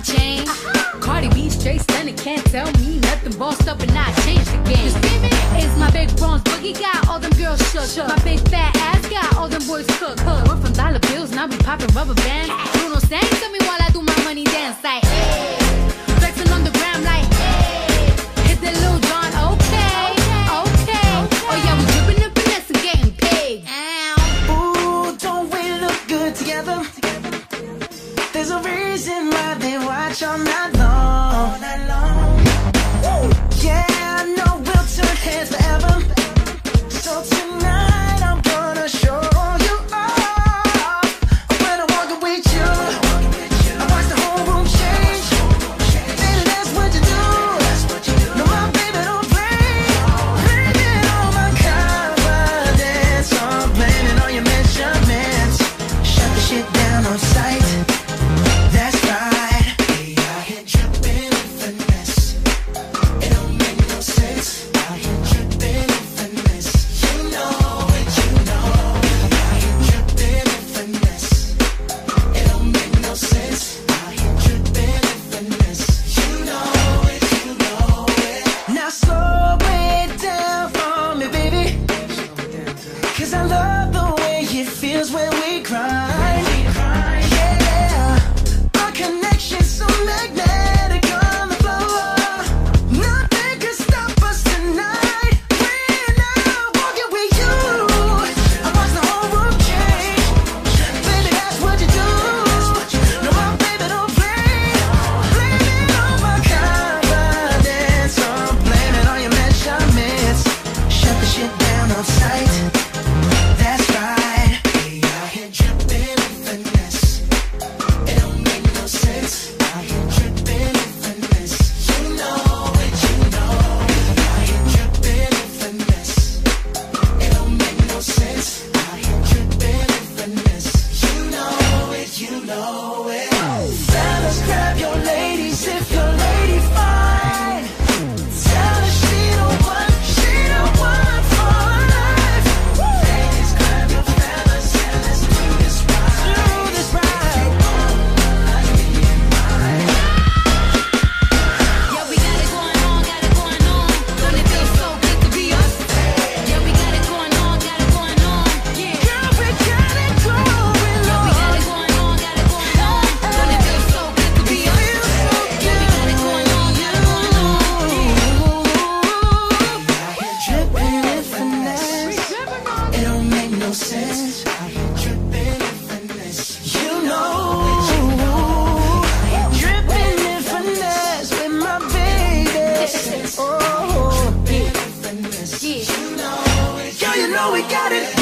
my chain. Cardi B straight stunning, can't tell me nothing. Bossed up and I changed the game. It's my big bronze boogie, got all them girls shook. shook. My big fat ass got all them boys cook Cook. We're from dollar bills, and I be popping rubber bands. Bruno sang to me while I do my money dance like. Hey. Flexing on the gram like. Hey. Hit that Lil Jon, okay, okay, okay. Oh yeah, we dripping and finesse and getting paid. Ow. Ooh, don't we look good together? There's a reason they watch all night long. All night long. we got it.